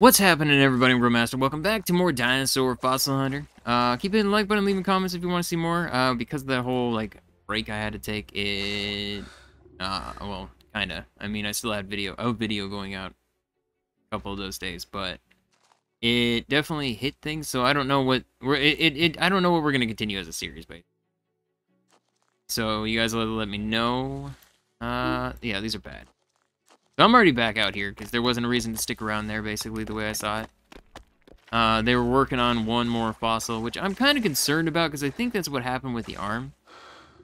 What's happening, everybody? I'm. Welcome back to more Dinosaur Fossil Hunter. Uh, keep hitting the like button, leaving comments if you want to see more. Uh, because of that whole, like, break I had to take, it... Uh, well, kinda. I mean, I still had video, a video going out a couple of those days, but it definitely hit things, so I don't know what... We're, it, it, it, I don't know what we're gonna continue as a series, but... So, you guys will let me know. Uh, yeah, these are bad. So I'm already back out here because there wasn't a reason to stick around there, basically, the way I saw it. Uh, they were working on one more fossil, which I'm kind of concerned about because I think that's what happened with the arm.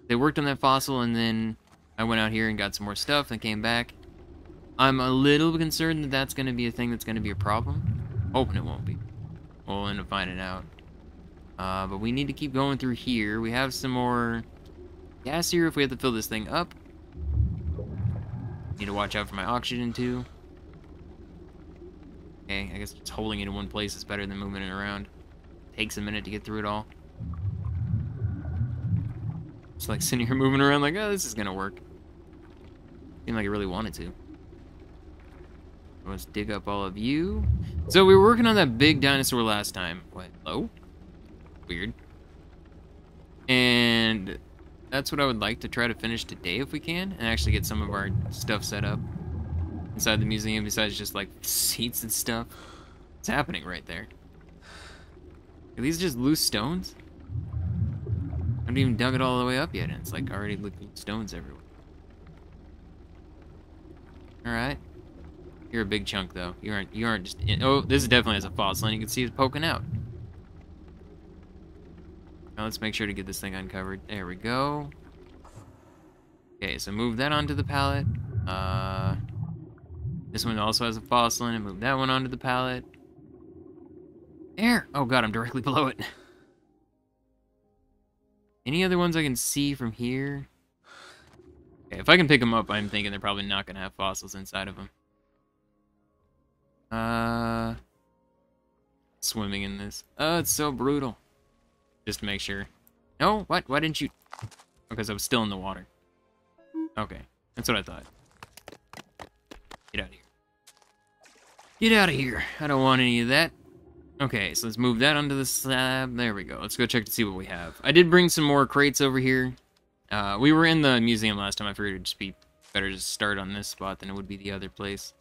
They worked on that fossil and then I went out here and got some more stuff and came back. I'm a little concerned that that's going to be a thing that's going to be a problem. Hoping it won't be. We'll end up finding out. Uh, but we need to keep going through here. We have some more gas here if we have to fill this thing up. Need to watch out for my oxygen too. Okay, I guess just holding it in one place is better than moving it around. Takes a minute to get through it all. Just like sitting here moving around like, oh, this is gonna work. Seemed like I really wanted to. Let's dig up all of you. So we were working on that big dinosaur last time. What? Low? Weird. And that's what I would like to try to finish today if we can, and actually get some of our stuff set up inside the museum besides just like seats and stuff. It's happening right there. Are these just loose stones? I haven't even dug it all the way up yet, and it's like already looking stones everywhere. Alright. You're a big chunk though. You aren't you aren't just in, oh, this is definitely has a fossil and you can see it's poking out. Now let's make sure to get this thing uncovered. There we go. Okay, so move that onto the pallet. Uh, this one also has a fossil in it. Move that one onto the pallet. There! Oh god, I'm directly below it. Any other ones I can see from here? Okay, if I can pick them up, I'm thinking they're probably not going to have fossils inside of them. Uh, swimming in this. Oh, it's so brutal. Just to make sure. No, what? Why didn't you? Because I was still in the water. Okay, that's what I thought. Get out of here. Get out of here. I don't want any of that. Okay, so let's move that onto the slab. There we go. Let's go check to see what we have. I did bring some more crates over here. Uh, we were in the museum last time. I figured it'd just be better to start on this spot than it would be the other place.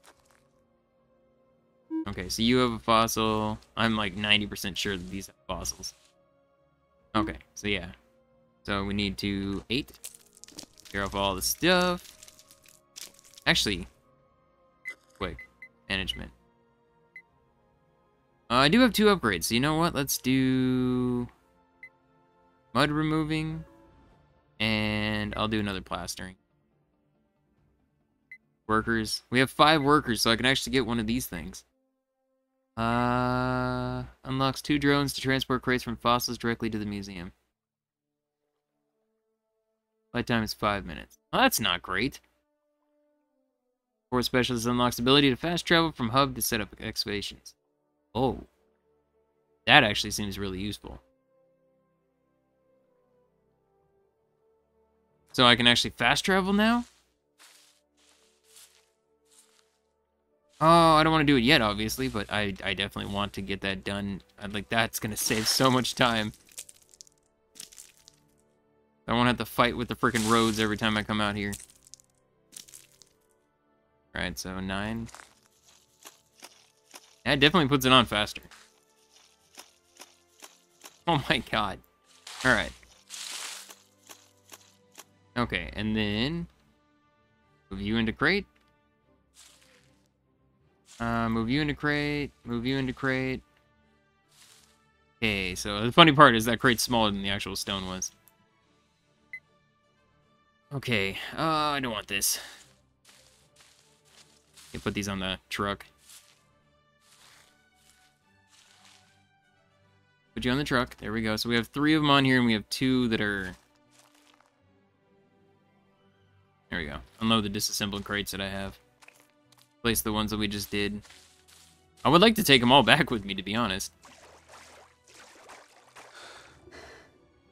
Okay, so you have a fossil. I'm like 90% sure that these have fossils. Okay, so yeah. So we need to eight. Clear off all the stuff. Actually, quick management. Uh, I do have two upgrades. So you know what? Let's do mud removing, and I'll do another plastering. Workers. We have five workers, so I can actually get one of these things. Uh, unlocks two drones to transport crates from fossils directly to the museum. Flight time is five minutes. Well, that's not great. Four specialist unlocks ability to fast travel from hub to set up excavations. Oh. That actually seems really useful. So I can actually fast travel now? Oh, I don't want to do it yet, obviously, but I, I definitely want to get that done. I'd like that's gonna save so much time. I won't have to fight with the freaking roads every time I come out here. Alright, so nine. That definitely puts it on faster. Oh my god. Alright. Okay, and then... Move you into crate. Uh, move you into crate. Move you into crate. Okay, so the funny part is that crate's smaller than the actual stone was. Okay, uh, I don't want this. Okay, put these on the truck. Put you on the truck. There we go. So we have three of them on here, and we have two that are... There we go. Unload the disassembled crates that I have. Place the ones that we just did. I would like to take them all back with me, to be honest.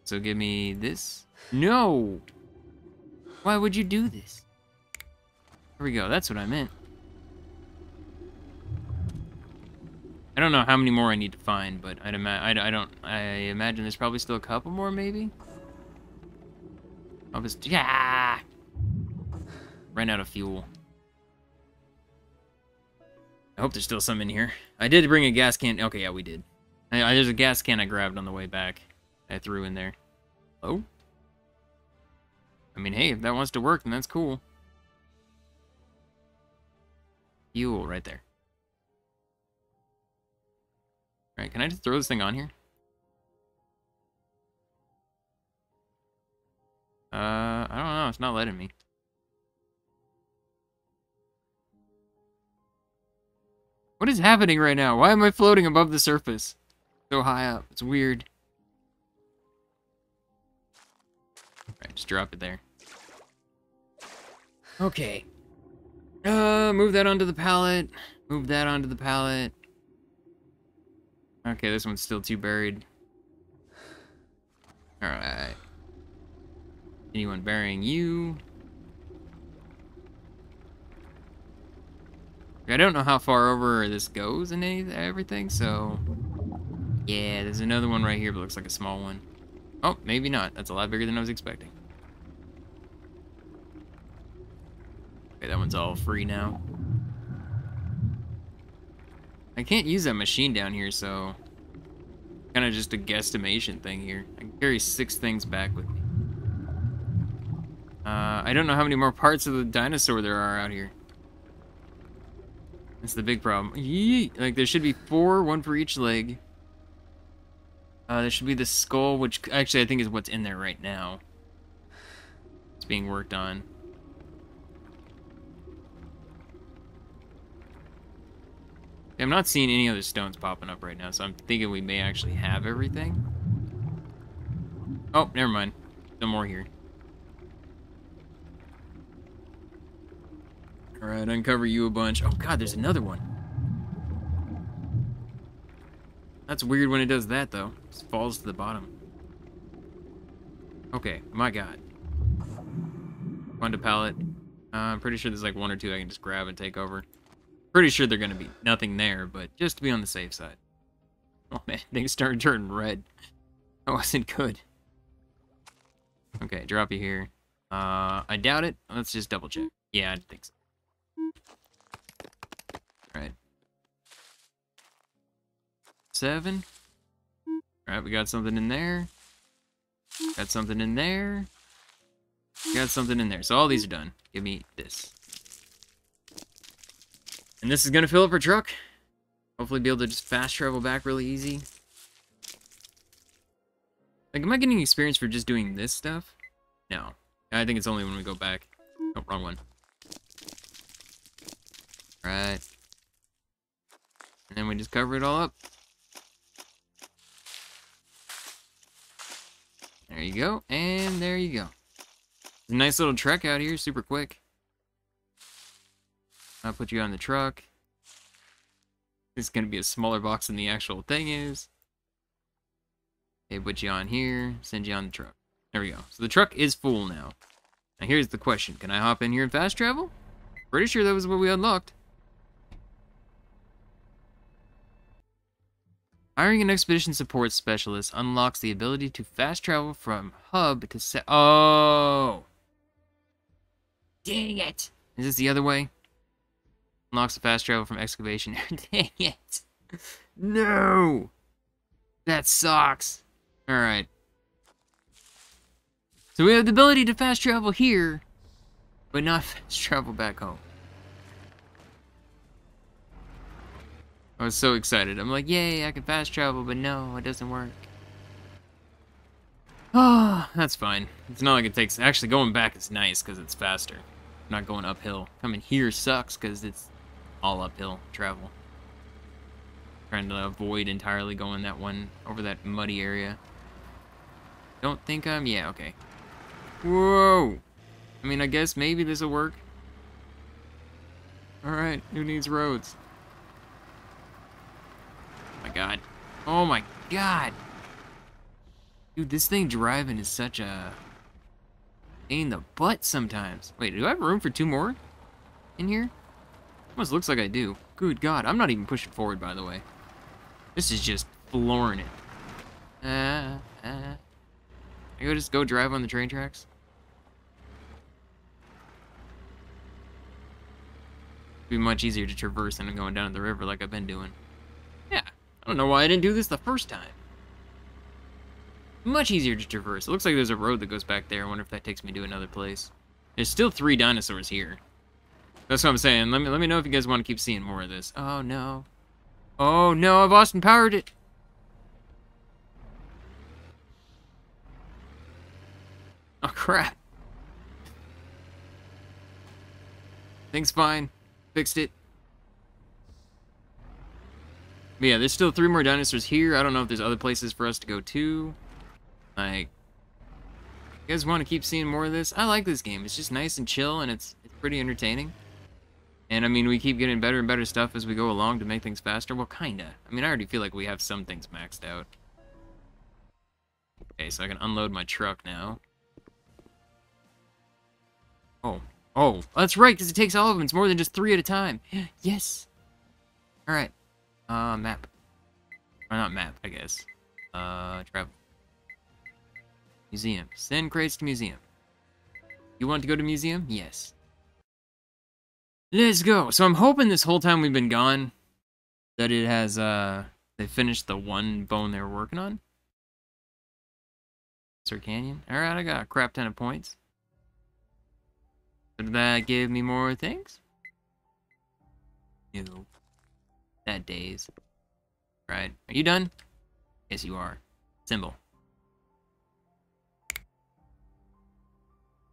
So give me this. No! Why would you do this? There we go. That's what I meant. I don't know how many more I need to find, but I'd ima I, I don't... I imagine there's probably still a couple more, maybe? I'll just... Yeah! Ran out of fuel. I hope there's still some in here. I did bring a gas can. Okay, yeah, we did. I, I, there's a gas can I grabbed on the way back. I threw in there. Oh? I mean, hey, if that wants to work, then that's cool. Fuel right there. Alright, can I just throw this thing on here? Uh, I don't know. It's not letting me. What is happening right now? Why am I floating above the surface? So high up. It's weird. Alright, just drop it there. Okay. Uh, move that onto the pallet. Move that onto the pallet. Okay, this one's still too buried. Alright. Anyone burying you? I don't know how far over this goes and everything, so... Yeah, there's another one right here, but looks like a small one. Oh, maybe not. That's a lot bigger than I was expecting. Okay, that one's all free now. I can't use that machine down here, so... Kind of just a guesstimation thing here. I can carry six things back with me. Uh, I don't know how many more parts of the dinosaur there are out here. That's the big problem. Like, there should be four, one for each leg. Uh, there should be the skull, which actually I think is what's in there right now. It's being worked on. I'm not seeing any other stones popping up right now, so I'm thinking we may actually have everything. Oh, never mind. No more here. Alright, uncover you a bunch. Oh god, there's another one. That's weird when it does that, though. It just falls to the bottom. Okay, my god. Find a pallet. Uh, I'm pretty sure there's like one or two I can just grab and take over. Pretty sure they're gonna be nothing there, but just to be on the safe side. Oh man, things started turning red. That wasn't good. Okay, drop you here. Uh, I doubt it. Let's just double check. Yeah, I think so. Seven. Alright, we got something in there. Got something in there. Got something in there. So all these are done. Give me this. And this is going to fill up our truck. Hopefully be able to just fast travel back really easy. Like, am I getting experience for just doing this stuff? No. I think it's only when we go back. Oh, wrong one. Right. And then we just cover it all up. There you go, and there you go. a nice little trek out here, super quick. I'll put you on the truck. It's gonna be a smaller box than the actual thing is. Okay, put you on here, send you on the truck. There we go. So the truck is full now. Now here's the question. Can I hop in here and fast travel? Pretty sure that was what we unlocked. Hiring an expedition support specialist unlocks the ability to fast travel from hub to set. Oh! Dang it! Is this the other way? Unlocks the fast travel from excavation. Dang it! No! That sucks. Alright. So we have the ability to fast travel here, but not fast travel back home. I was so excited. I'm like, yay, I can fast travel, but no, it doesn't work. Oh, that's fine. It's not like it takes... Actually, going back is nice because it's faster. not going uphill. Coming here sucks because it's all uphill travel. Trying to avoid entirely going that one over that muddy area. Don't think I'm... Yeah, okay. Whoa! I mean, I guess maybe this will work. Alright, who needs roads? My god. Oh my god. Dude, this thing driving is such a pain in the butt sometimes. Wait, do I have room for two more in here? Almost looks like I do. Good god, I'm not even pushing forward, by the way. This is just flooring it. Uh, uh. I go just go drive on the train tracks? be much easier to traverse than going down the river like I've been doing. Yeah, I don't know why I didn't do this the first time. Much easier to traverse. It looks like there's a road that goes back there. I wonder if that takes me to another place. There's still three dinosaurs here. That's what I'm saying. Let me let me know if you guys want to keep seeing more of this. Oh no. Oh no, I've Austin powered it. Oh crap. Thing's fine. Fixed it. But yeah, there's still three more dinosaurs here. I don't know if there's other places for us to go to. Like, you guys want to keep seeing more of this? I like this game. It's just nice and chill, and it's it's pretty entertaining. And I mean, we keep getting better and better stuff as we go along to make things faster. Well, kinda. I mean, I already feel like we have some things maxed out. Okay, so I can unload my truck now. Oh, Oh, that's right, because it takes all of them. It's more than just three at a time. yes. All right. Uh, map. Or not map, I guess. Uh, travel. Museum. Send crates to museum. You want to go to museum? Yes. Let's go. So I'm hoping this whole time we've been gone that it has, uh, they finished the one bone they were working on. Sir Canyon. All right, I got a crap ton of points. Did that give me more things? No. That days. Right. Are you done? Yes, you are. Symbol.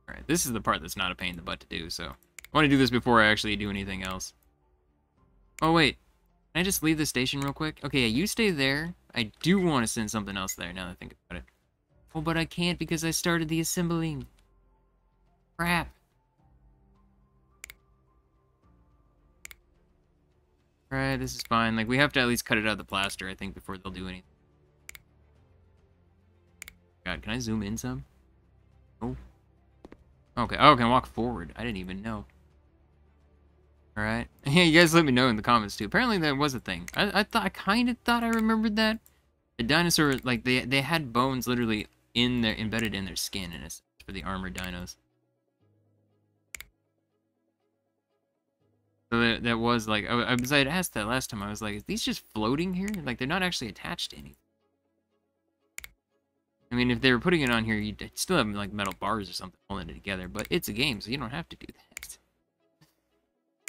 Alright, this is the part that's not a pain in the butt to do, so... I want to do this before I actually do anything else. Oh, wait. Can I just leave the station real quick? Okay, yeah, you stay there. I do want to send something else there, now that I think about it. Oh, but I can't because I started the assembling. Crap. Right, this is fine. Like, we have to at least cut it out of the plaster, I think, before they'll do anything. God, can I zoom in some? Oh. Okay, oh, can walk forward? I didn't even know. Alright. Yeah, you guys let me know in the comments, too. Apparently that was a thing. I, I thought, I kind of thought I remembered that. The dinosaur, like, they, they had bones literally in their, embedded in their skin, in a sense, for the armored dinos. So that, that was like, I, was, I had asked that last time. I was like, is these just floating here? Like, they're not actually attached to anything. I mean, if they were putting it on here, you'd still have, like, metal bars or something holding it together. But it's a game, so you don't have to do that.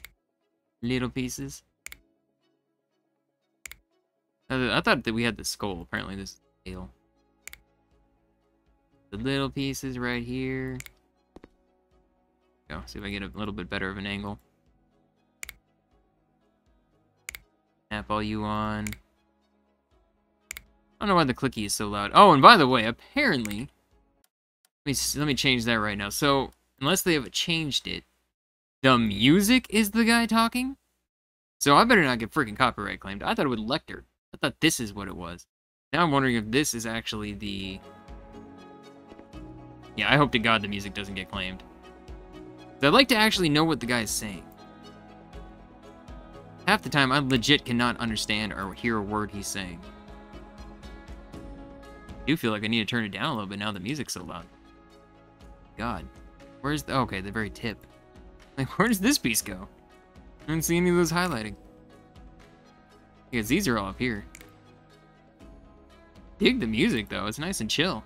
Little pieces. I thought that we had the skull. Apparently this is the tail. The little pieces right here. Go, see if I get a little bit better of an angle. All you on. I don't know why the clicky is so loud. Oh, and by the way, apparently... Let me, let me change that right now. So, unless they have changed it, the music is the guy talking? So I better not get freaking copyright claimed. I thought it was Lecter. I thought this is what it was. Now I'm wondering if this is actually the... Yeah, I hope to God the music doesn't get claimed. I'd like to actually know what the guy is saying. Half the time, I legit cannot understand or hear a word he's saying. I do feel like I need to turn it down a little bit now the music's so loud. God. Where's the... Oh, okay, the very tip. Like, where does this piece go? I don't see any of those highlighting. Because these are all up here. Dig the music, though. It's nice and chill.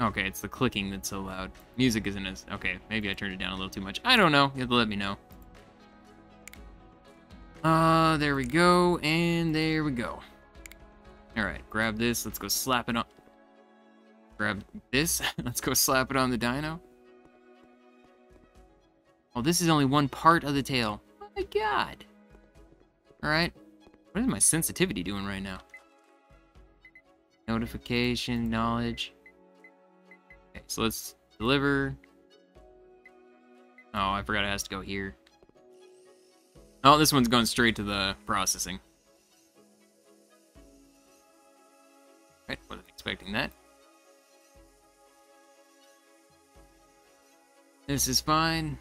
Okay, it's the clicking that's so loud. Music isn't as... Okay, maybe I turned it down a little too much. I don't know. You have to let me know. Uh, there we go, and there we go. Alright, grab this. Let's go slap it on... Grab this. Let's go slap it on the dino. Oh, this is only one part of the tail. Oh my god. Alright. What is my sensitivity doing right now? Notification, knowledge. Okay, so let's deliver. Oh, I forgot it has to go here. Oh, this one's going straight to the processing. Right, wasn't expecting that. This is fine.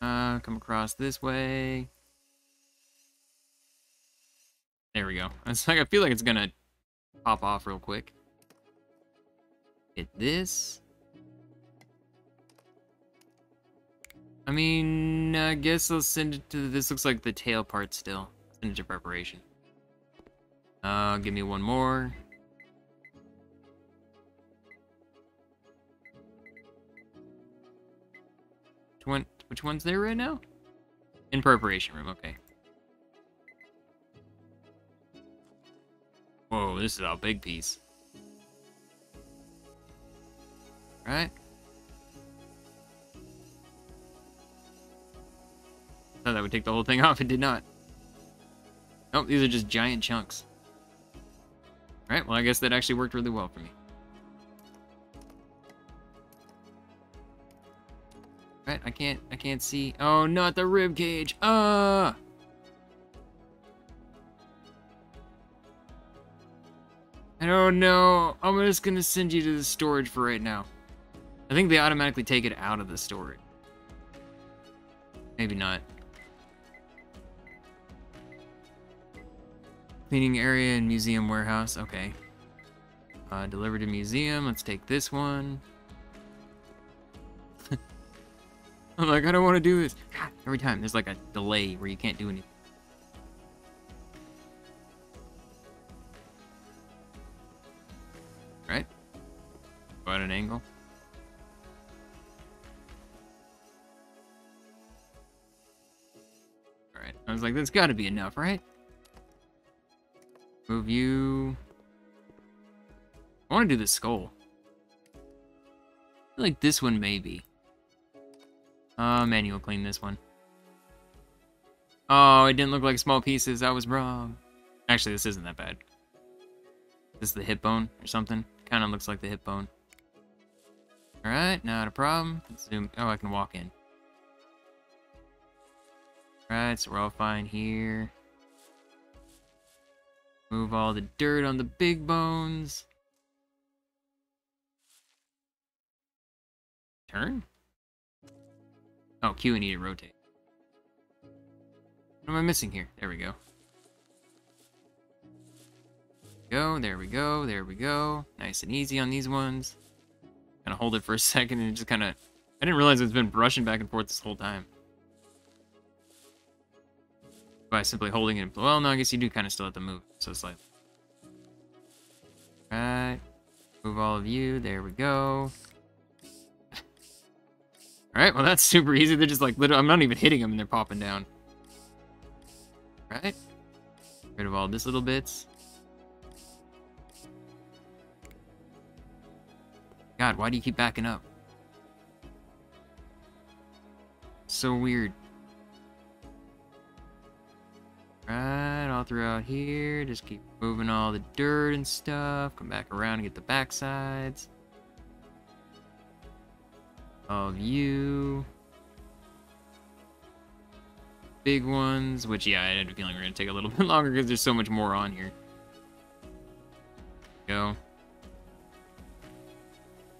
Uh, come across this way. There we go. It's like I feel like it's gonna pop off real quick. Hit this. I mean, I guess I'll send it to. This looks like the tail part still. Send it to preparation. Uh, give me one more. Which? Which one's there right now? In preparation room. Okay. Whoa, this is a big piece. Right? I Thought that would take the whole thing off. It did not. Nope, these are just giant chunks. Right, well, I guess that actually worked really well for me. Right, I can't, I can't see. Oh, not the rib cage. Ah! I don't know. I'm just gonna send you to the storage for right now. I think they automatically take it out of the storage. Maybe not. Cleaning area and museum warehouse. Okay. Uh, delivered to museum. Let's take this one. I'm like, I don't want to do this. God, every time there's like a delay where you can't do anything. Right? At an angle. I was like, that's gotta be enough, right? Move you. I want to do the skull. like this one maybe. Uh, manual clean this one. Oh, it didn't look like small pieces. I was wrong. Actually, this isn't that bad. This is the hip bone or something. Kind of looks like the hip bone. Alright, not a problem. Let's zoom. Oh, I can walk in. Alright, so we're all fine here. Move all the dirt on the big bones. Turn? Oh, Q and E to rotate. What am I missing here? There we go. Go, there we go, there we go. Nice and easy on these ones. Gonna hold it for a second and just kind of... I didn't realize it's been brushing back and forth this whole time by simply holding it. Well, no, I guess you do kind of still have to move. So it's like, right, move all of you. There we go. all right, well that's super easy. They're just like literally. I'm not even hitting them, and they're popping down. All right, rid of all this little bits. God, why do you keep backing up? So weird. Right, all throughout here. Just keep moving all the dirt and stuff. Come back around and get the back sides. Of you. Big ones, which, yeah, I had a feeling we're going to take a little bit longer because there's so much more on here. Go.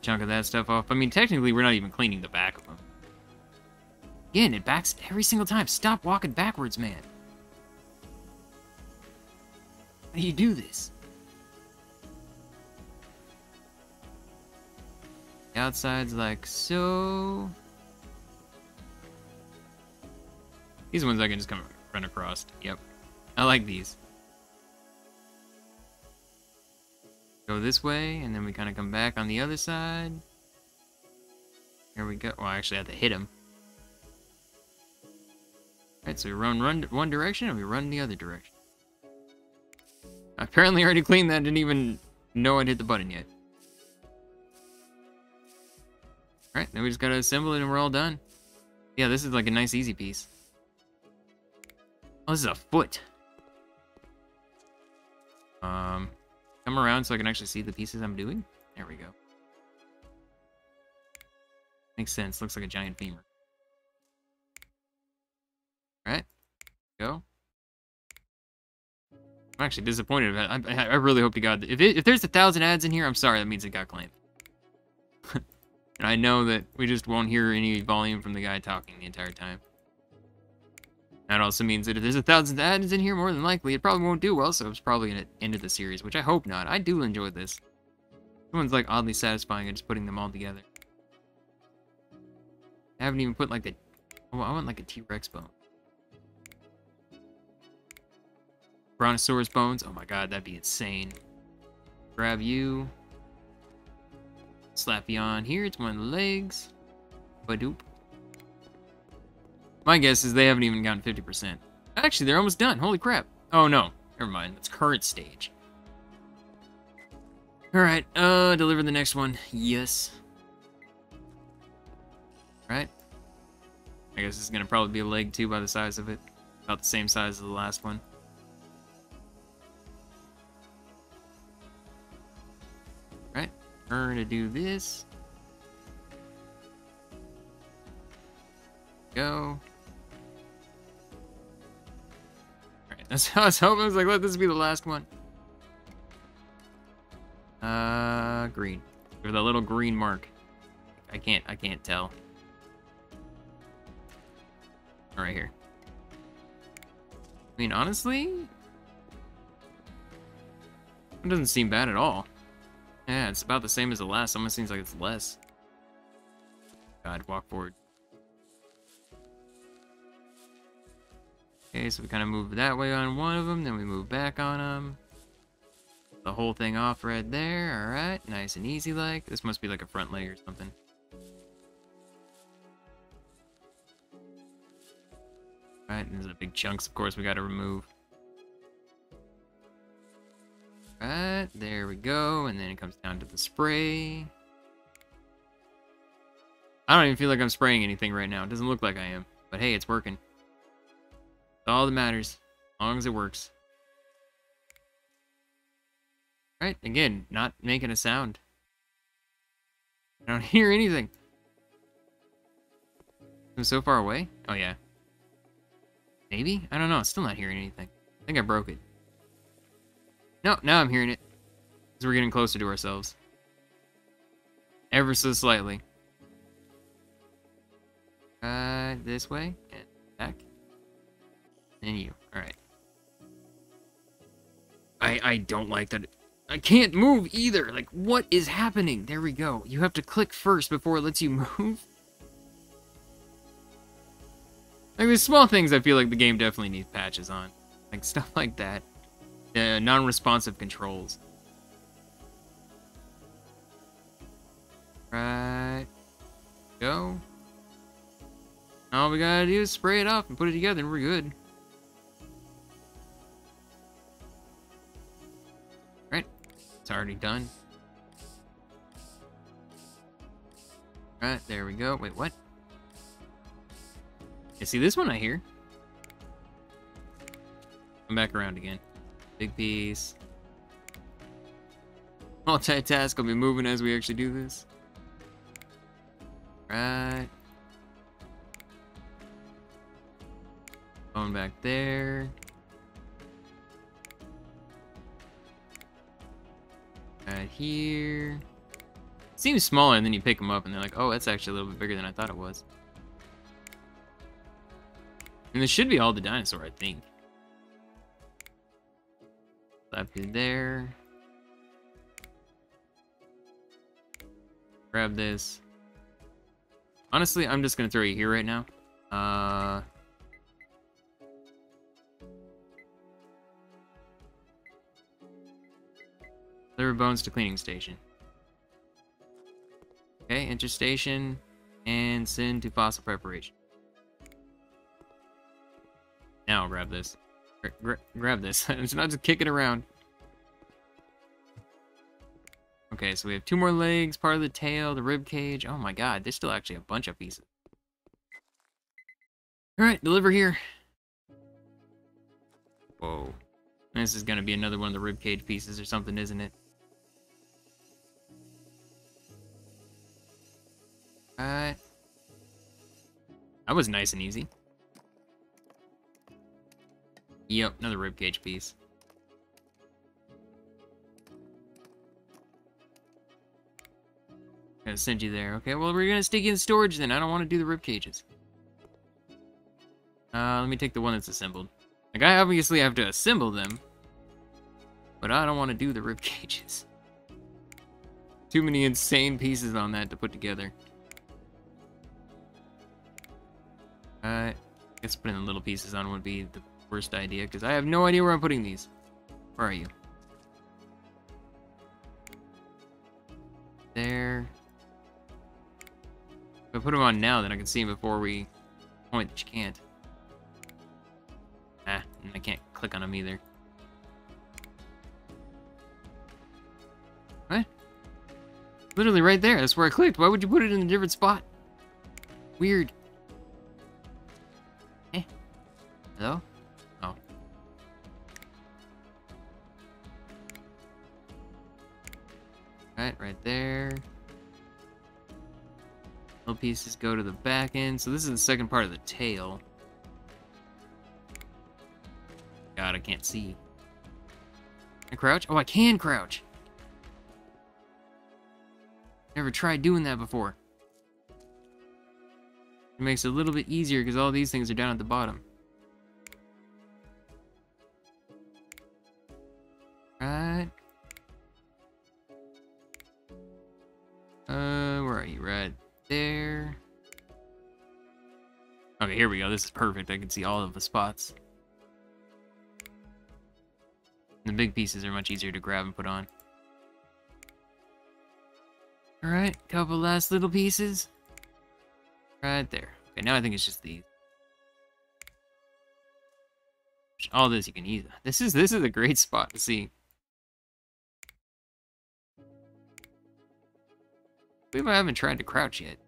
Chunk of that stuff off. I mean, technically, we're not even cleaning the back of them. Again, it backs every single time. Stop walking backwards, man. You do this? The outside's like so. These ones I can just come run across. Yep. I like these. Go this way, and then we kind of come back on the other side. Here we go. Well, I actually have to hit him. Alright, so we run, run one direction, and we run the other direction. I apparently already cleaned that, didn't even know I'd hit the button yet. Alright, then we just gotta assemble it and we're all done. Yeah, this is like a nice easy piece. Oh, this is a foot. Um, come around so I can actually see the pieces I'm doing. There we go. Makes sense. Looks like a giant femur. Alright. Go. I'm actually disappointed. I, I, I really hope to God, if, it, if there's a thousand ads in here, I'm sorry, that means it got claimed. and I know that we just won't hear any volume from the guy talking the entire time. That also means that if there's a thousand ads in here, more than likely, it probably won't do well, so it's probably gonna end of the series, which I hope not. I do enjoy this. Someone's like oddly satisfying at just putting them all together. I haven't even put like a... Oh, I want like a T-Rex bone. Brontosaurus bones. Oh my god, that'd be insane. Grab you. Slap you on here. It's one of the legs. Badoop. My guess is they haven't even gotten 50%. Actually, they're almost done. Holy crap. Oh, no. Never mind. That's current stage. Alright, uh, deliver the next one. Yes. Right. I guess it's gonna probably be a leg, too, by the size of it. About the same size as the last one. We're gonna do this. Go. Alright, that's how I was hoping. I was like, let this be the last one. Uh, green. There's a little green mark. I can't, I can't tell. Right here. I mean, honestly, it doesn't seem bad at all. Yeah, it's about the same as the last. Almost seems like it's less. God, walk forward. Okay, so we kind of move that way on one of them, then we move back on them. The whole thing off right there, alright, nice and easy like. This must be like a front leg or something. Alright, there's the big chunks, of course, we gotta remove. Right, there we go, and then it comes down to the spray. I don't even feel like I'm spraying anything right now. It doesn't look like I am. But hey, it's working all that matters. As long as it works. Right, again, not making a sound. I don't hear anything. I'm so far away? Oh, yeah. Maybe? I don't know. Still not hearing anything. I think I broke it. No, now I'm hearing it. Because we're getting closer to ourselves. Ever so slightly. Uh, this way and back. And you. Alright. I, I don't like that. I can't move either. Like, what is happening? There we go. You have to click first before it lets you move. Like, there's small things I feel like the game definitely needs patches on. Like, stuff like that. Uh, non-responsive controls. Right. Go. All we gotta do is spray it off and put it together and we're good. Right. It's already done. Right, there we go. Wait, what? I see this one I hear. Come back around again. Big piece. Multitask, I'll be moving as we actually do this. Right. Going back there. Right here. Seems smaller, and then you pick them up, and they're like, oh, that's actually a little bit bigger than I thought it was. And this should be all the dinosaur, I think. Slap you there. Grab this. Honestly, I'm just gonna throw you here right now. Uh, Deliver bones to cleaning station. Okay, enter station and send to fossil preparation. Now I'll grab this. Gra grab this. it's not just kicking around. Okay, so we have two more legs, part of the tail, the rib cage. Oh my god, there's still actually a bunch of pieces. Alright, deliver here. Whoa. This is gonna be another one of the rib cage pieces or something, isn't it? Alright. That was nice and easy. Yep, another ribcage piece. Gonna send you there. Okay, well, we're gonna stick you in storage then. I don't want to do the rib cages. Uh, let me take the one that's assembled. Like, I obviously have to assemble them, but I don't want to do the rib cages. Too many insane pieces on that to put together. Alright. I guess putting the little pieces on would be the worst idea, because I have no idea where I'm putting these. Where are you? There. If I put them on now, then I can see them before we point that you can't. Ah, and I can't click on them either. What? Literally right there. That's where I clicked. Why would you put it in a different spot? Weird. Eh. Hello? Right, right there. Little pieces go to the back end. So this is the second part of the tail. God, I can't see. I crouch? Oh, I can crouch. Never tried doing that before. It makes it a little bit easier because all these things are down at the bottom. Right. Uh, where are you? Right there. Okay, here we go. This is perfect. I can see all of the spots. The big pieces are much easier to grab and put on. Alright, couple last little pieces. Right there. Okay, now I think it's just these. All this you can use. This is this is a great spot to see. Believe I haven't tried to crouch yet.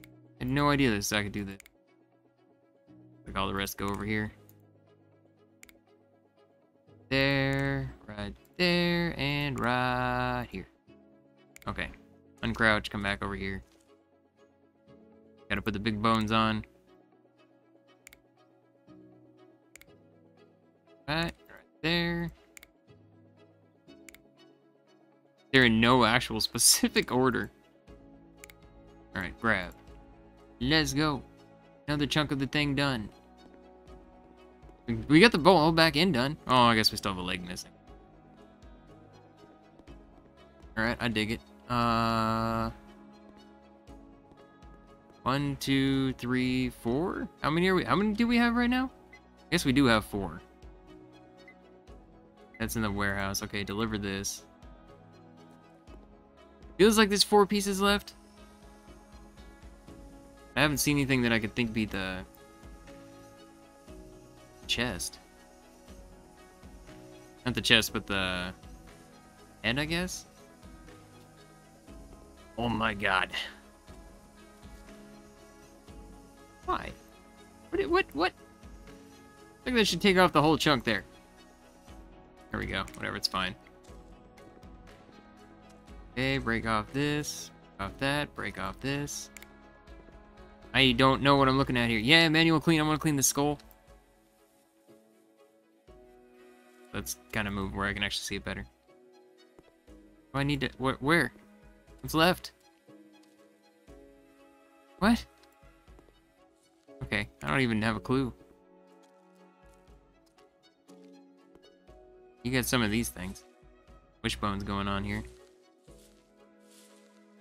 I had no idea this I could do this. Like all the rest go over here. There, right there, and right here. Okay. Uncrouch, come back over here. Gotta put the big bones on. Right, right there. They're in no actual specific order. Alright, grab. Let's go. Another chunk of the thing done. We got the bowl back in done. Oh, I guess we still have a leg missing. Alright, I dig it. Uh... One, two, three, four? How many are we? How many do we have right now? I guess we do have four. That's in the warehouse. Okay, deliver this. Feels like there's four pieces left. I haven't seen anything that I could think be the chest. Not the chest, but the head, I guess? Oh my god. Why? What? What? What? I think they should take off the whole chunk there. There we go. Whatever, it's fine. Okay, break off this. Break off that. Break off this. I don't know what I'm looking at here. Yeah, manual clean. I'm gonna clean the skull. Let's kind of move where I can actually see it better. I need to... Wh where? What's left? What? Okay, I don't even have a clue. You got some of these things. Wishbone's going on here.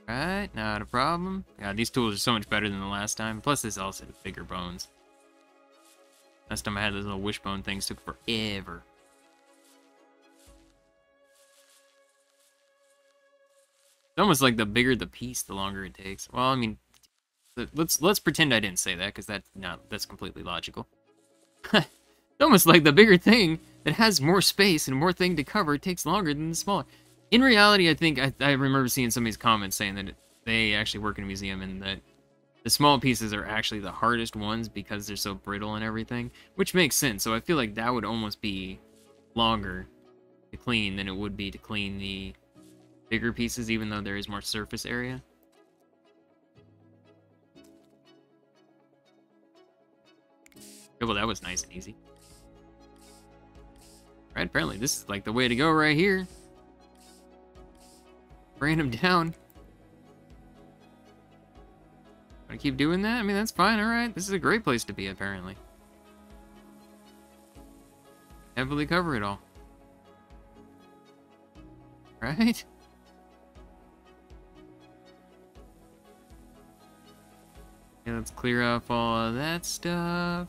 Alright, not a problem. Yeah, these tools are so much better than the last time. Plus, this also bigger bones. Last time I had those little wishbone things took forever. It's almost like the bigger the piece, the longer it takes. Well, I mean, let's let's pretend I didn't say that because that's not that's completely logical. it's almost like the bigger thing that has more space and more thing to cover takes longer than the smaller. In reality, I think I, I remember seeing somebody's comments saying that they actually work in a museum and that the small pieces are actually the hardest ones because they're so brittle and everything, which makes sense. So I feel like that would almost be longer to clean than it would be to clean the bigger pieces, even though there is more surface area. Oh, well, that was nice and easy. Right, apparently this is like the way to go right here. Bring him down. I keep doing that? I mean, that's fine, alright. This is a great place to be, apparently. heavily cover it all. Right? Let's clear up all of that stuff.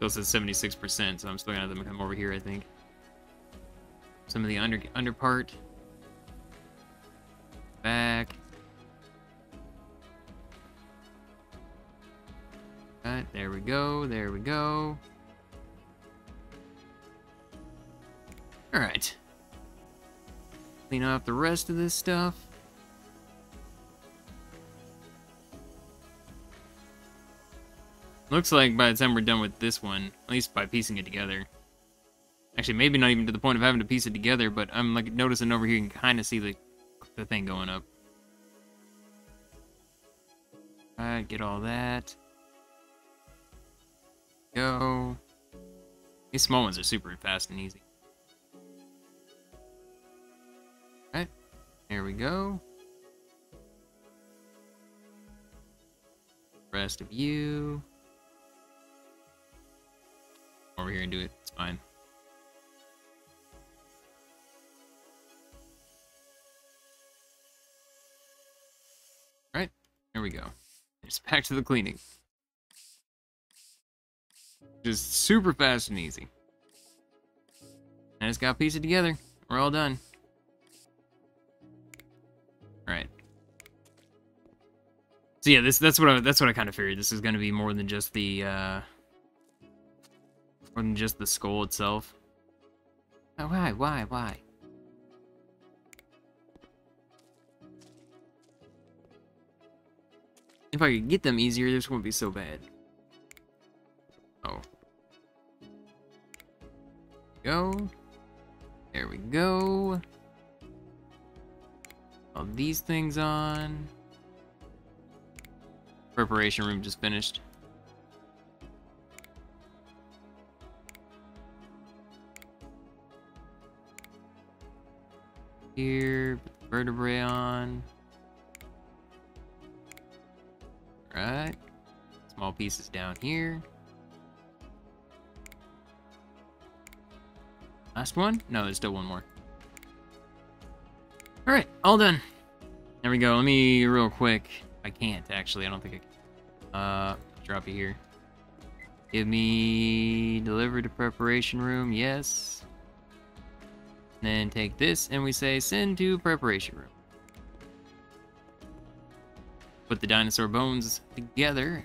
Still says 76%, so I'm still gonna have them come over here, I think. Some of the under under part. Back. Right, there we go, there we go. Alright. Clean off the rest of this stuff. Looks like by the time we're done with this one, at least by piecing it together. Actually, maybe not even to the point of having to piece it together, but I'm like noticing over here you can kind of see the, the thing going up. Alright, get all that. Go. These small ones are super fast and easy. Alright, there we go. Rest of you over here and do it. It's fine. All right, here we go. Just back to the cleaning. Just super fast and easy. I just gotta piece it together. We're all done. All right. So yeah, this that's what I that's what I kind of figured. This is gonna be more than just the uh, more than just the skull itself. Oh, why, why, why? If I could get them easier, this wouldn't be so bad. Oh. Go. There we go. All these things on. Preparation room just finished. Here, vertebrae on. Right. Small pieces down here. Last one? No, there's still one more. Alright, all done. There we go. Let me real quick. I can't actually. I don't think I can. Uh, drop it here. Give me deliver to preparation room. Yes. Then take this and we say send to preparation room. Put the dinosaur bones together.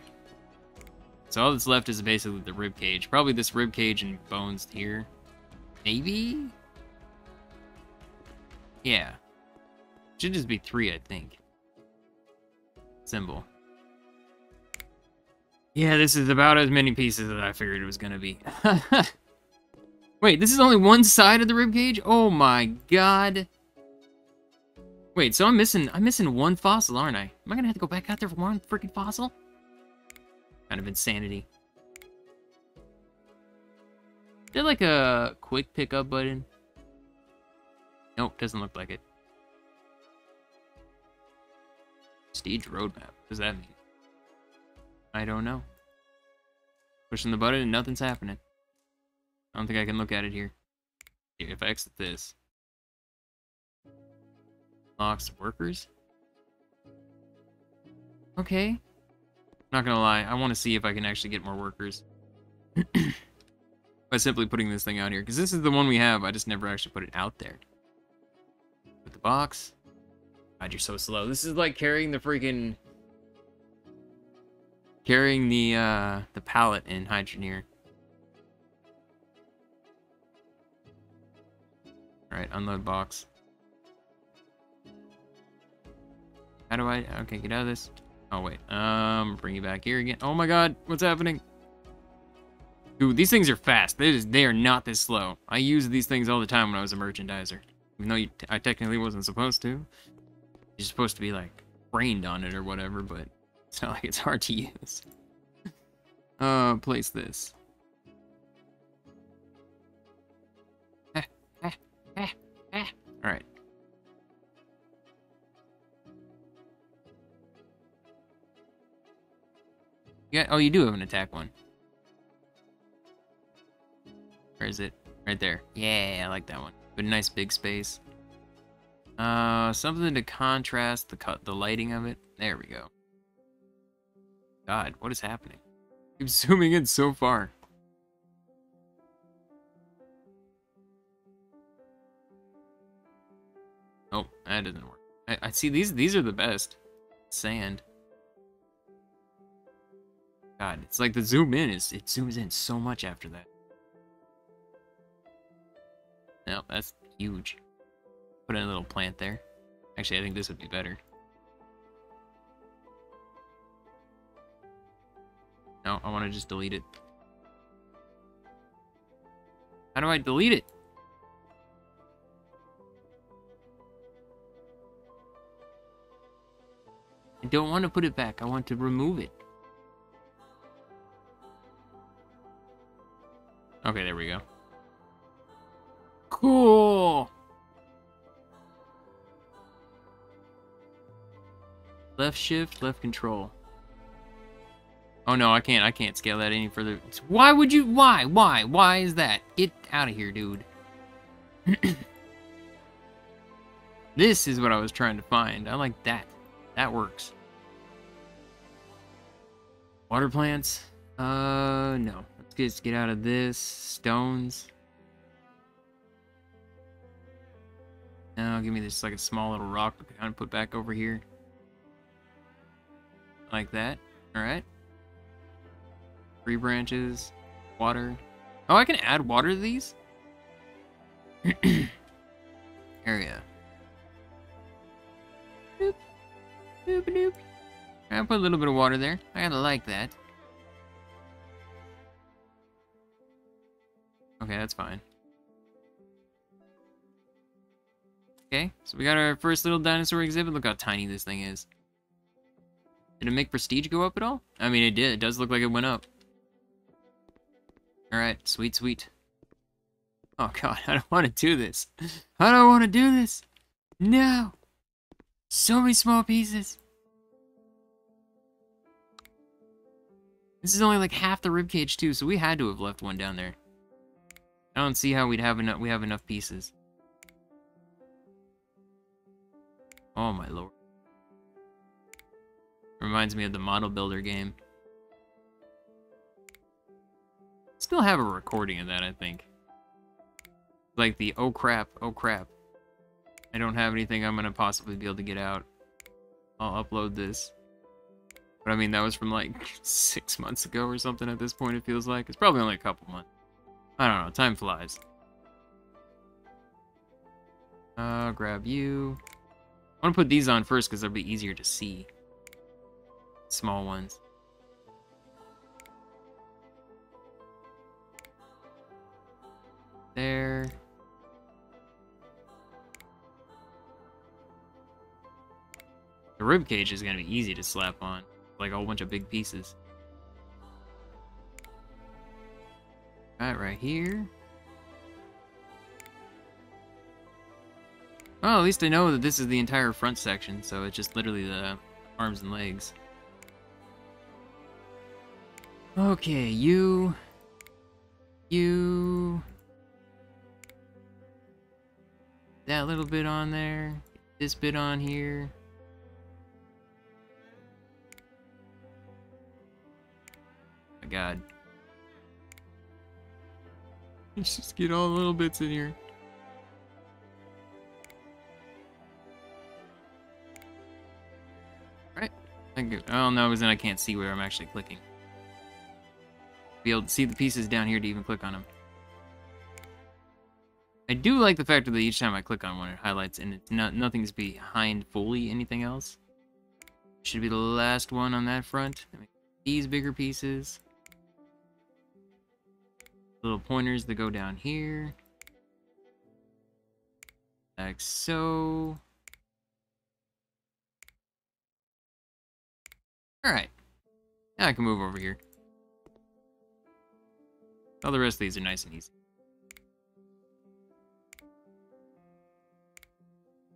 So all that's left is basically the rib cage. Probably this rib cage and bones here. Maybe? Yeah. Should just be three, I think. Symbol. Yeah, this is about as many pieces as I figured it was gonna be. Wait, this is only one side of the rib cage? Oh my god. Wait, so I'm missing I'm missing one fossil, aren't I? Am I gonna have to go back out there for one freaking fossil? Kind of insanity. Is there like a quick pickup button? Nope, doesn't look like it. Stage roadmap. What does that mean? I don't know. Pushing the button and nothing's happening. I don't think I can look at it here. if I exit this. Locks workers? Okay. Not gonna lie, I want to see if I can actually get more workers. By simply putting this thing out here. Because this is the one we have, I just never actually put it out there. Put the box. God, you're so slow. This is like carrying the freaking... Carrying the, uh, the pallet in Hydroneer. Alright, unload box. How do I... Okay, get out of this. Oh, wait. Um, bring you back here again. Oh my god, what's happening? Dude, these things are fast. They, just, they are not this slow. I used these things all the time when I was a merchandiser. Even though I technically wasn't supposed to. You're supposed to be, like, trained on it or whatever, but it's not like it's hard to use. uh, place this. Alright. Yeah. Oh, you do have an attack one. Where is it? Right there. Yeah, I like that one. But nice big space. Uh, something to contrast the cut, the lighting of it. There we go. God, what is happening? I'm zooming in so far. Oh, that doesn't work. I, I see these. These are the best. Sand. God, it's like the zoom in is it zooms in so much after that. No, that's huge. Put in a little plant there. Actually, I think this would be better. No, I want to just delete it. How do I delete it? I don't want to put it back. I want to remove it. Okay, there we go. Cool. Left shift, left control. Oh no, I can't. I can't scale that any further. Why would you? Why? Why? Why is that? Get out of here, dude. this is what I was trying to find. I like that. That works. Water plants? Uh, no. Let's get, let's get out of this. Stones. Now, give me this like a small little rock to kind of put back over here. Like that. Alright. Three branches. Water. Oh, I can add water to these? Area. Boop, boop. I put a little bit of water there. I kinda like that. Okay, that's fine. Okay, so we got our first little dinosaur exhibit. Look how tiny this thing is. Did it make prestige go up at all? I mean, it did. It does look like it went up. Alright, sweet, sweet. Oh god, I don't want to do this. I don't want to do this. No. So many small pieces. This is only like half the rib cage too, so we had to have left one down there. I don't see how we'd have enough. We have enough pieces. Oh my lord. Reminds me of the model builder game. Still have a recording of that, I think. Like the oh crap, oh crap. I don't have anything I'm gonna possibly be able to get out. I'll upload this. But I mean, that was from like six months ago or something at this point, it feels like. It's probably only a couple months. I don't know, time flies. Uh, grab you. I want to put these on first because they'll be easier to see. Small ones. There. The rib cage is going to be easy to slap on. Like a whole bunch of big pieces. Alright, right here. Well, at least I know that this is the entire front section, so it's just literally the arms and legs. Okay, you... You... That little bit on there. This bit on here. My god. Let's just get all the little bits in here. Right. Oh no, because then I can't see where I'm actually clicking. Be able to see the pieces down here to even click on them. I do like the fact that each time I click on one, it highlights and it's not nothing's behind fully anything else. Should be the last one on that front. These bigger pieces little pointers that go down here. Like so. Alright. Now I can move over here. All the rest of these are nice and easy.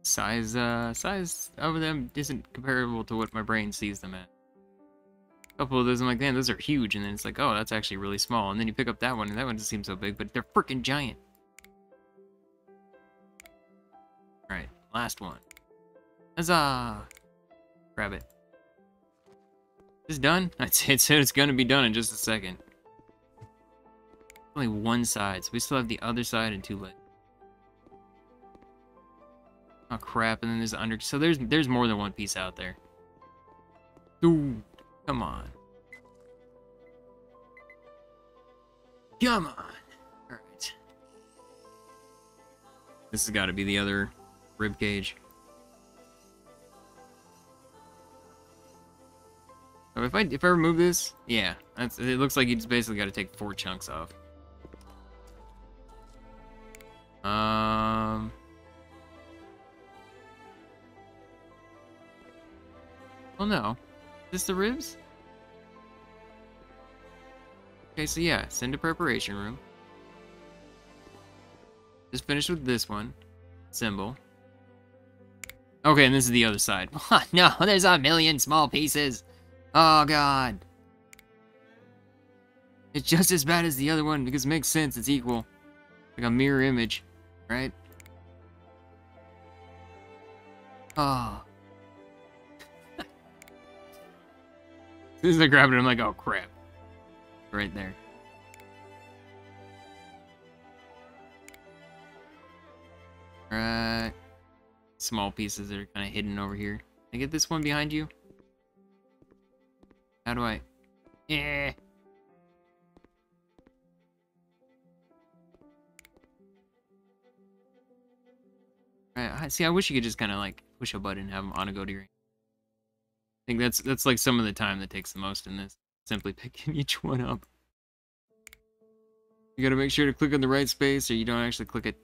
Size, uh, size of them isn't comparable to what my brain sees them at. Couple of those, I'm like, man, those are huge. And then it's like, oh, that's actually really small. And then you pick up that one, and that one doesn't seem so big, but they're freaking giant. Alright, last one. Huzzah! Grab it. Is done? It said it's gonna be done in just a second. Only one side, so we still have the other side and two legs. Oh crap, and then there's the under so there's there's more than one piece out there. Dude, come on. Come on. Alright. This has gotta be the other rib cage. So if I if I remove this, yeah, it looks like you just basically gotta take four chunks off. Um Well, no. Is this the ribs? Okay, so yeah, send to preparation room. Just finished with this one. Symbol. Okay, and this is the other side. no, there's a million small pieces. Oh, God. It's just as bad as the other one because it makes sense. It's equal. Like a mirror image, right? Oh. As soon as I grab it, I'm like, oh crap. Right there. Right. Small pieces that are kind of hidden over here. Can I get this one behind you? How do I... Yeah. Right, see, I wish you could just kind of like push a button and have them on a go to your think that's that's like some of the time that takes the most in this. Simply picking each one up. You gotta make sure to click on the right space or you don't actually click it.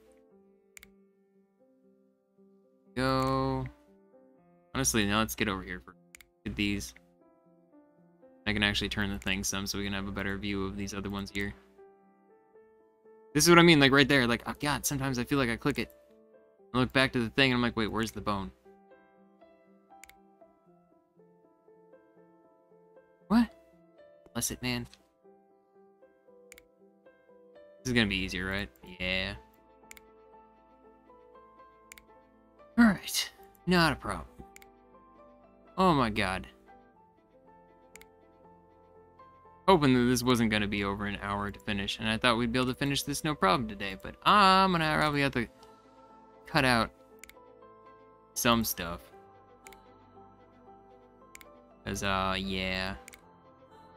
Go. Honestly, now let's get over here for these. I can actually turn the thing some so we can have a better view of these other ones here. This is what I mean, like right there. Like, oh god, sometimes I feel like I click it. I look back to the thing and I'm like, wait, where's the bone? It, man. This is gonna be easier, right? Yeah. Alright. Not a problem. Oh my god. Hoping that this wasn't gonna be over an hour to finish, and I thought we'd be able to finish this no problem today, but I'm gonna probably have to cut out some stuff. Cause, uh, yeah.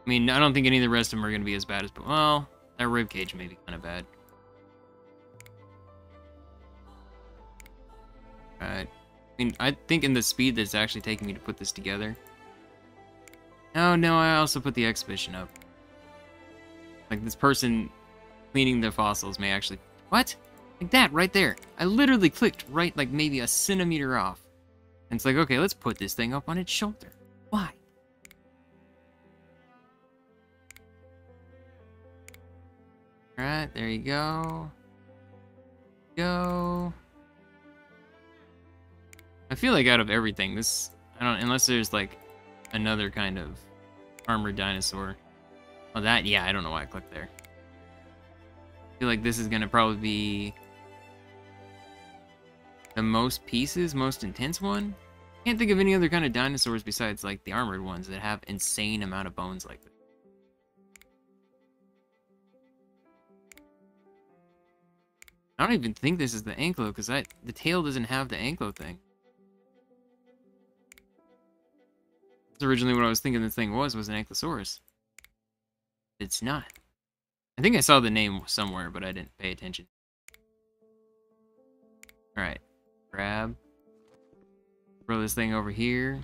I mean, I don't think any of the rest of them are going to be as bad as... Well, that rib cage may be kind of bad. Alright. I mean, I think in the speed that's actually taking me to put this together... Oh, no, I also put the exhibition up. Like, this person cleaning the fossils may actually... What? Like that, right there. I literally clicked right, like, maybe a centimeter off. And it's like, okay, let's put this thing up on its shoulder. Why? Alright, there you go. Go. I feel like out of everything, this... I don't... Unless there's, like, another kind of armored dinosaur. Oh, that... Yeah, I don't know why I clicked there. I feel like this is gonna probably be... The most pieces, most intense one? Can't think of any other kind of dinosaurs besides, like, the armored ones that have insane amount of bones like this. I don't even think this is the Anklo, because the tail doesn't have the Anklo thing. That's originally what I was thinking this thing was, was an Ankylosaurus. It's not. I think I saw the name somewhere, but I didn't pay attention. Alright. Grab. Throw this thing over here.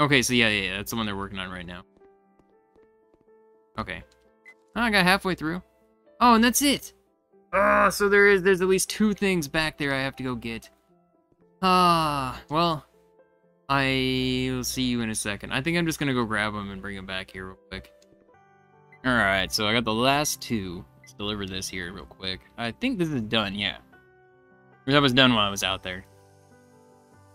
Okay, so yeah, yeah, yeah, that's the one they're working on right now. Okay. Oh, I got halfway through. Oh, and that's it! Ah, so there is, there's at least two things back there I have to go get. Ah, well, I will see you in a second. I think I'm just gonna go grab them and bring them back here real quick. Alright, so I got the last two. Let's deliver this here real quick. I think this is done, yeah. That was done while I was out there.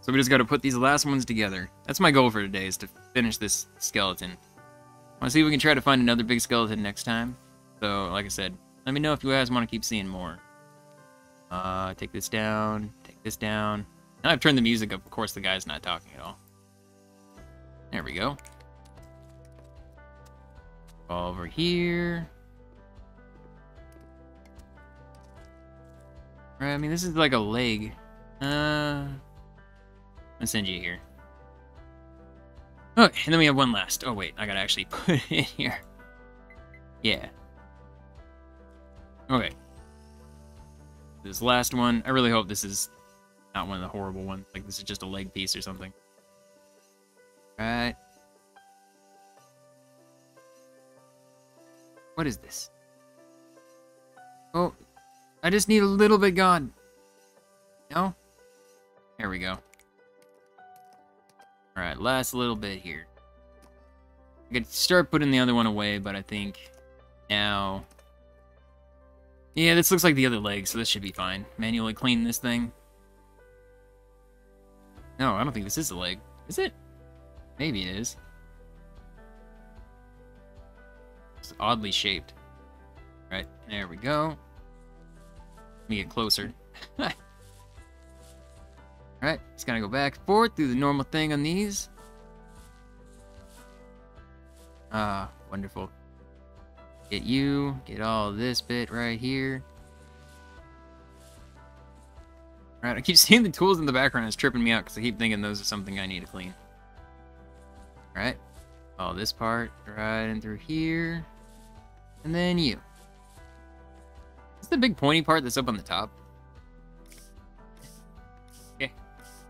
So we just got to put these last ones together. That's my goal for today, is to finish this skeleton. To see if we can try to find another big skeleton next time. So, like I said, let me know if you guys want to keep seeing more. Uh, take this down, take this down. Now I've turned the music up. Of course, the guy's not talking at all. There we go. Over here. Right, I mean, this is like a leg. Uh, Send you here. Okay, and then we have one last. Oh, wait, I gotta actually put it in here. Yeah. Okay. This last one, I really hope this is not one of the horrible ones. Like, this is just a leg piece or something. Right. What is this? Oh, I just need a little bit gone. No? There we go. Alright, last little bit here. I could start putting the other one away, but I think now... Yeah, this looks like the other leg, so this should be fine. Manually clean this thing. No, I don't think this is the leg. Is it? Maybe it is. It's oddly shaped. Right, there we go. Let me get closer. Alright, just gotta go back and forth, do the normal thing on these. Ah, wonderful. Get you, get all this bit right here. Alright, I keep seeing the tools in the background, it's tripping me out because I keep thinking those are something I need to clean. Alright, all this part right in through here. And then you. Is the big pointy part that's up on the top?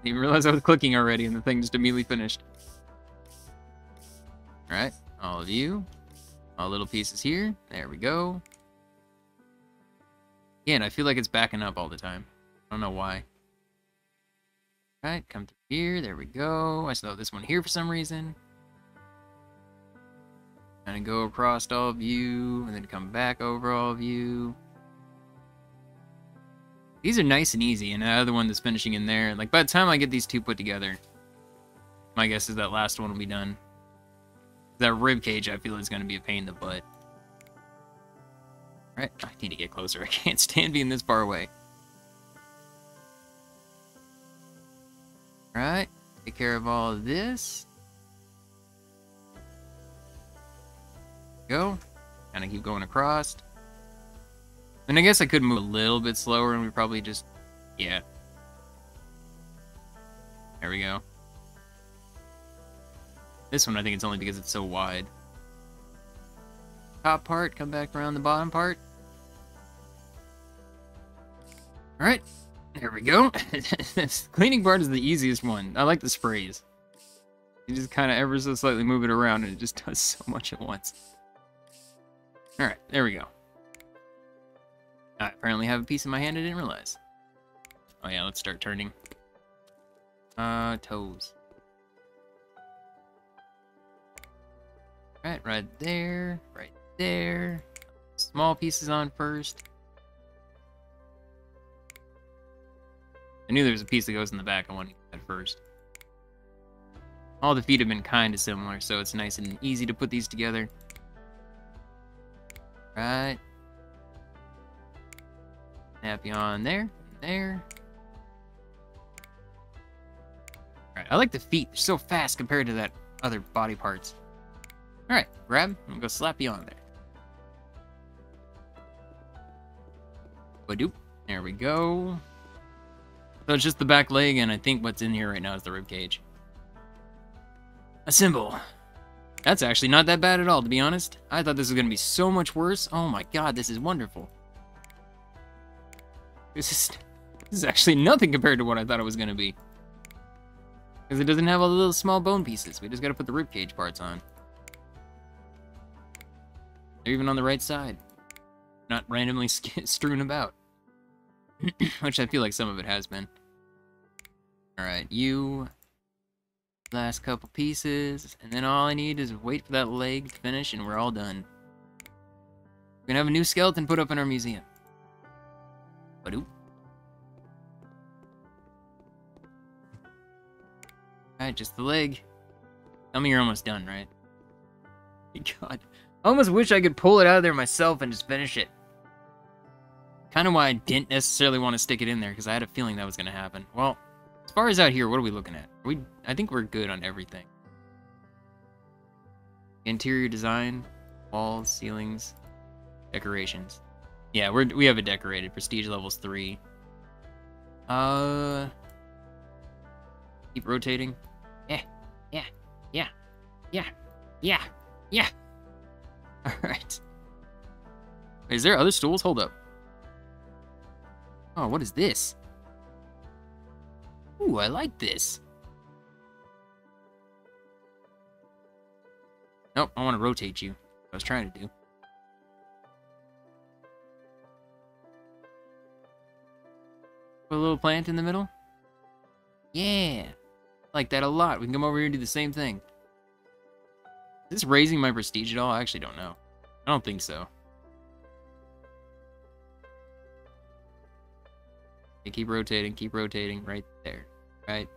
Didn't even realize I was clicking already and the thing just immediately finished. Alright, all of you. All little pieces here. There we go. Again, I feel like it's backing up all the time. I don't know why. Alright, come through here. There we go. I saw this one here for some reason. Kind of go across all of you, and then come back over all of you. These are nice and easy, and the other one that's finishing in there. Like, by the time I get these two put together, my guess is that last one will be done. That rib cage, I feel, is going to be a pain in the butt. Alright, I need to get closer. I can't stand being this far away. Alright, take care of all of this. Go. Kind of keep going across. And I guess I could move a little bit slower and we probably just... Yeah. There we go. This one, I think it's only because it's so wide. Top part, come back around the bottom part. Alright, there we go. this cleaning part is the easiest one. I like the sprays. You just kind of ever so slightly move it around and it just does so much at once. Alright, there we go. I apparently have a piece in my hand I didn't realize. Oh yeah, let's start turning. Uh, toes. Right, right there, right there. Small pieces on first. I knew there was a piece that goes in the back I wanted at first. All the feet have been kind of similar, so it's nice and easy to put these together. Right. Snap you on there, there. Alright, I like the feet. They're so fast compared to that other body parts. Alright, grab. I'm gonna go slap you on there. Badoop. There we go. So it's just the back leg, and I think what's in here right now is the rib cage. A symbol. That's actually not that bad at all, to be honest. I thought this was going to be so much worse. Oh my god, this is wonderful. This is, this is actually nothing compared to what I thought it was going to be. Because it doesn't have all the little small bone pieces. We just got to put the ribcage parts on. They're even on the right side. Not randomly strewn about. Which I feel like some of it has been. Alright, you... Last couple pieces. And then all I need is wait for that leg to finish and we're all done. We're gonna have a new skeleton put up in our museum. Badoo. Alright, just the leg. Tell me you're almost done, right? God. I almost wish I could pull it out of there myself and just finish it. Kind of why I didn't necessarily want to stick it in there, because I had a feeling that was going to happen. Well, as far as out here, what are we looking at? Are we, I think we're good on everything. Interior design, walls, ceilings, decorations. Yeah, we're we have it decorated. Prestige levels three. Uh, keep rotating. Yeah, yeah, yeah, yeah, yeah, yeah. All right. Is there other stools? Hold up. Oh, what is this? Ooh, I like this. Nope, I want to rotate you. I was trying to do. Put a little plant in the middle? Yeah. like that a lot. We can come over here and do the same thing. Is this raising my prestige at all? I actually don't know. I don't think so. Okay, keep rotating, keep rotating right there. Right?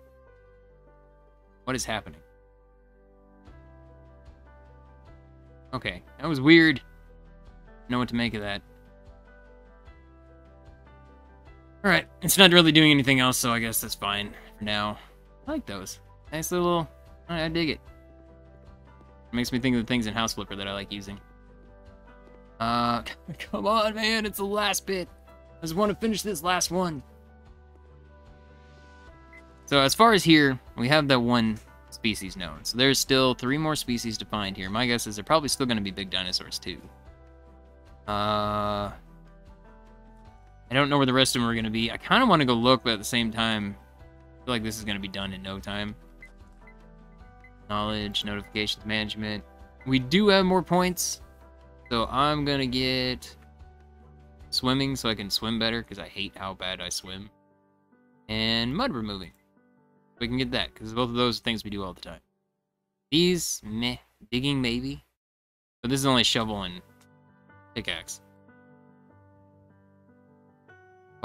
What is happening? Okay, that was weird. know what to make of that. Alright, it's not really doing anything else, so I guess that's fine for now. I like those. Nice little... I dig it. it. Makes me think of the things in House Flipper that I like using. Uh, come on, man, it's the last bit. I just want to finish this last one. So as far as here, we have that one species known. So there's still three more species to find here. My guess is they're probably still going to be big dinosaurs too. Uh, I don't know where the rest of them are going to be. I kind of want to go look, but at the same time, I feel like this is going to be done in no time. Knowledge, notifications, management. We do have more points, so I'm going to get swimming so I can swim better because I hate how bad I swim. And mud removing. We can get that, because both of those are things we do all the time. These, meh. Digging, maybe. But this is only shovel and pickaxe.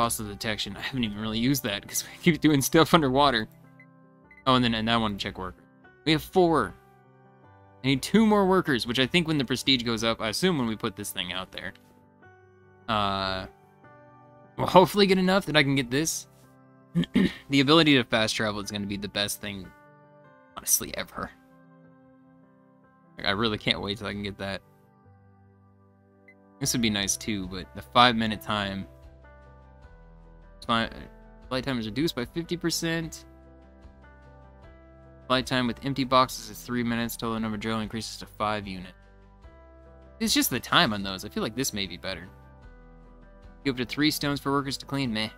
Fossil detection. I haven't even really used that, because we keep doing stuff underwater. Oh, and then and I want to check worker. We have four. I need two more workers, which I think when the prestige goes up, I assume when we put this thing out there. Uh, well, hopefully get enough that I can get this. the ability to fast travel is going to be the best thing, honestly, ever. Like, I really can't wait till I can get that. This would be nice too, but the five minute time. Flight time is reduced by 50%. Flight time with empty boxes is three minutes. Total number drill increases to five units. It's just the time on those. I feel like this may be better. Give up to three stones for workers to clean. Meh.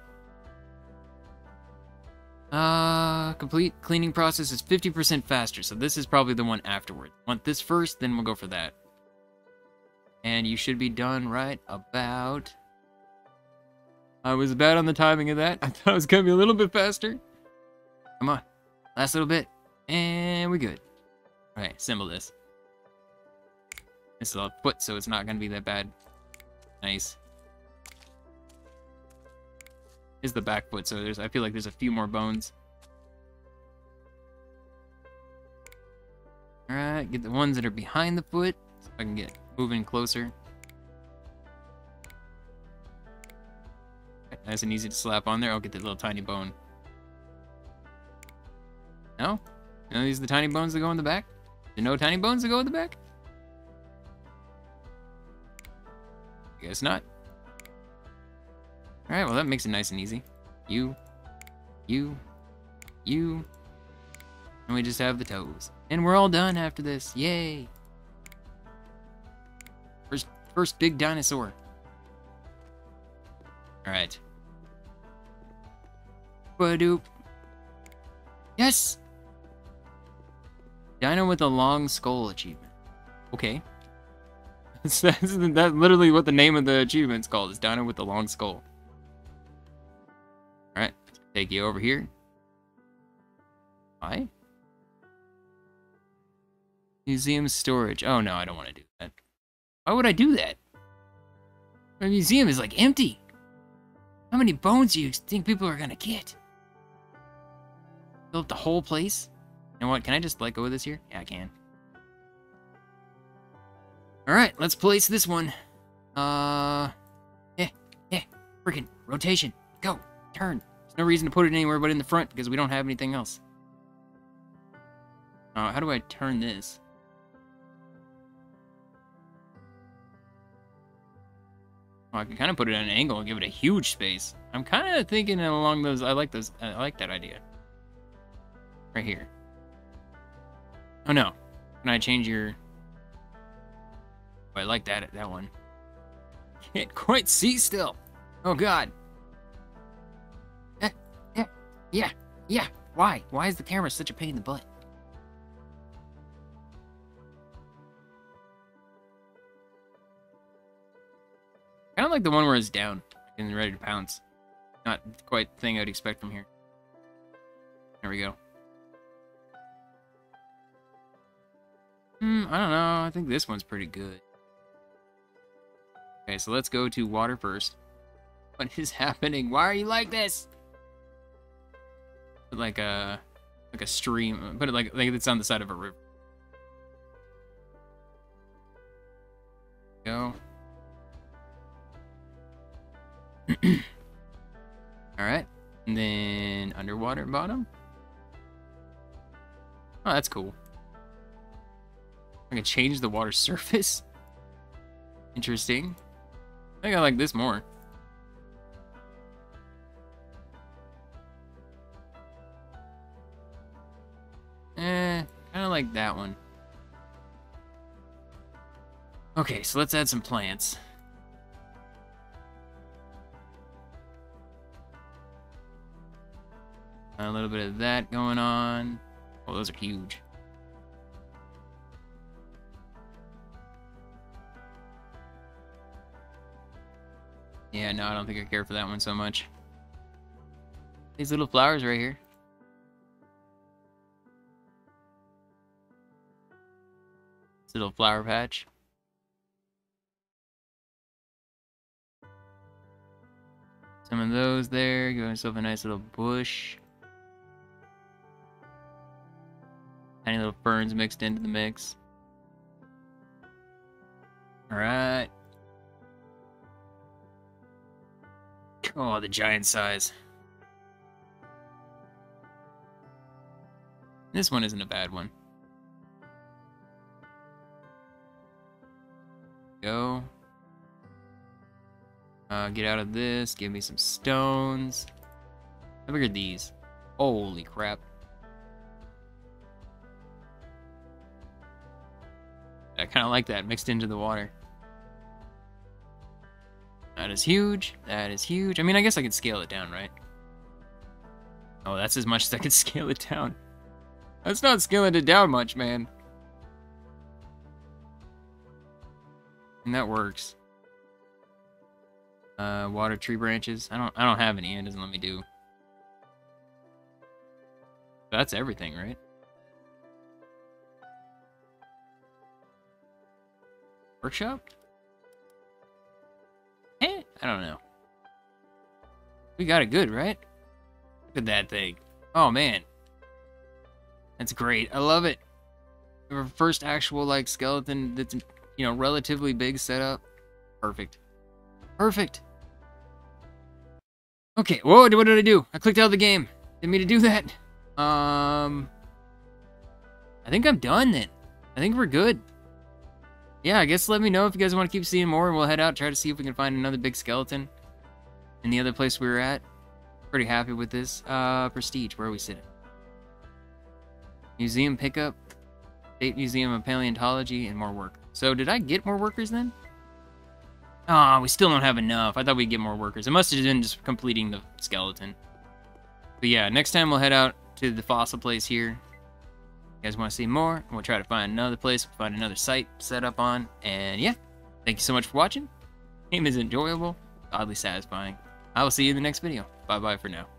Uh, complete cleaning process is 50% faster, so this is probably the one afterward. Want this first, then we'll go for that. And you should be done right about... I was bad on the timing of that. I thought it was going to be a little bit faster. Come on. Last little bit. And we're good. Alright, assemble this. This is a foot, so it's not going to be that bad. Nice is the back foot, so there's I feel like there's a few more bones. Alright, get the ones that are behind the foot, so I can get moving closer. Nice and easy to slap on there. I'll get the little tiny bone. No? No, these are the tiny bones that go in the back? There no tiny bones that go in the back? Guess not. Alright, well that makes it nice and easy. You, you, you, and we just have the toes. And we're all done after this. Yay! First, first big dinosaur. Alright. Badoop. Yes! Dino with a long skull achievement. Okay. that's, that's literally what the name of the achievement's called, is Dino with the long skull. Alright, take you over here. Why? Museum storage. Oh no, I don't want to do that. Why would I do that? My museum is like empty. How many bones do you think people are gonna get? Up the whole place? know what? Can I just let go of this here? Yeah, I can. All right, let's place this one. Uh, yeah, yeah, freaking rotation. Go, turn. There's no reason to put it anywhere but in the front because we don't have anything else. Uh, how do I turn this? I can kind of put it at an angle and give it a huge space. I'm kind of thinking along those. I like those. I like that idea. Right here. Oh no. Can I change your? Oh, I like that. That one. Can't quite see still. Oh god. Eh, yeah, yeah, yeah. Why? Why is the camera such a pain in the butt? I kind of like the one where it's down and ready to pounce. Not quite the thing I'd expect from here. There we go. Hmm, I don't know. I think this one's pretty good. Okay, so let's go to water first. What is happening? Why are you like this? Put like a like a stream. Put it like like it's on the side of a river. Go. All right, and then underwater bottom. Oh, that's cool. I can change the water surface. Interesting. I think I like this more. Eh, kind of like that one. Okay, so let's add some plants. A little bit of that going on. Oh, those are huge. Yeah, no, I don't think I care for that one so much. These little flowers right here. This little flower patch. Some of those there. Give myself a nice little bush. Tiny little ferns mixed into the mix. Alright. Oh, the giant size. This one isn't a bad one. Go. Uh, get out of this. Give me some stones. Big are these? Holy crap. I kind of like that mixed into the water. That is huge. That is huge. I mean, I guess I could scale it down, right? Oh, that's as much as I could scale it down. That's not scaling it down much, man. And that works. Uh, water tree branches. I don't. I don't have any. It doesn't let me do. That's everything, right? Workshop? I don't know. We got it good, right? Look at that thing. Oh, man. That's great. I love it. Our first actual, like, skeleton that's, you know, relatively big setup. Perfect. Perfect. Okay, whoa, what did I do? I clicked out of the game. Didn't mean to do that. Um, I think I'm done then. I think we're good yeah, I guess let me know if you guys want to keep seeing more, and we'll head out try to see if we can find another big skeleton in the other place we were at. Pretty happy with this. Uh, Prestige, where are we sitting? Museum pickup, State Museum of Paleontology, and more work. So did I get more workers then? Ah, oh, we still don't have enough. I thought we'd get more workers. It must have been just completing the skeleton. But yeah, next time we'll head out to the fossil place here you guys want to see more, we'll try to find another place, find another site set up on. And yeah, thank you so much for watching. Game is enjoyable, oddly satisfying. I will see you in the next video. Bye bye for now.